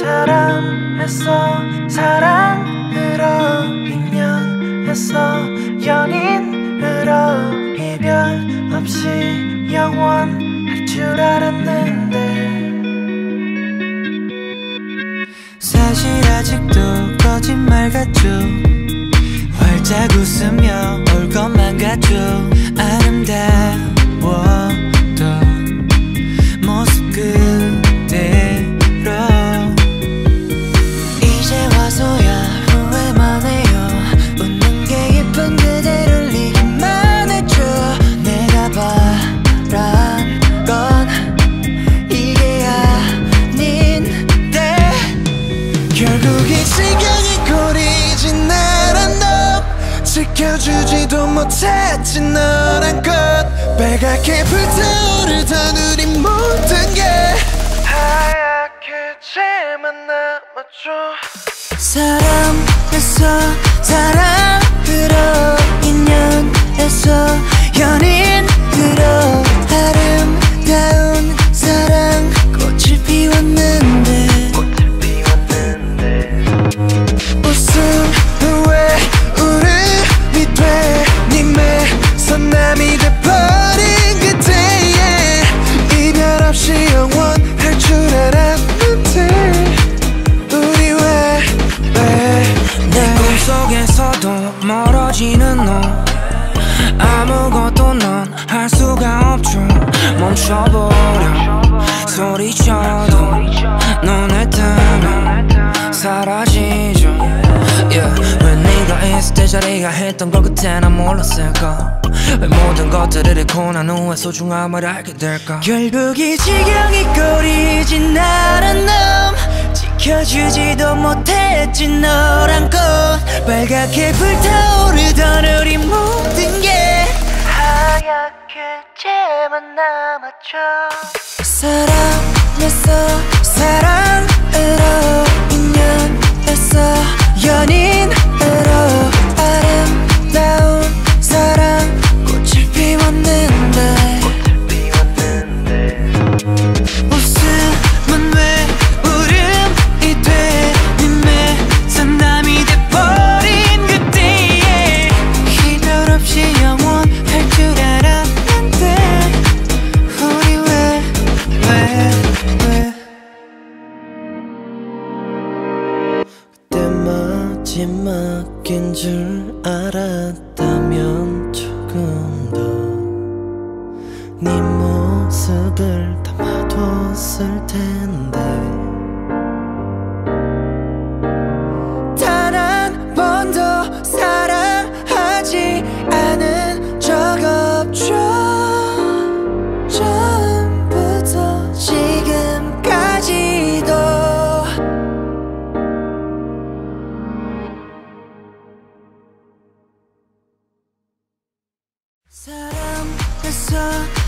사랑했어 사랑으로 인연했어 연인으로 이별 없이 영원할 줄 알았는데. 사실 아직도 거짓말 같죠? 활짝 웃으며 올것 지켜주지도 못했지 너란 것. 빨갛게 불타오르던 우리 모든 게. 하얗게 쟤만 남았죠 사랑했어 소리쳐도 눈을 뜨면 사라지죠. Yeah. 왜 네가 있을 때 자리가 했던 걸 그때 난 몰랐을까? 왜 모든 것들을 잃고 난 후에 소중함을 알게 될까? 결국 이 지경이 꺼리진 나란 놈 지켜주지도 못했지 너란 꽃 빨갛게 불타오르던 우리 게 쟤만 남았죠? 사랑했어 사랑 마지막인 줄 알았다면 조금 더 네 모습을 담아뒀을 텐데 the sun.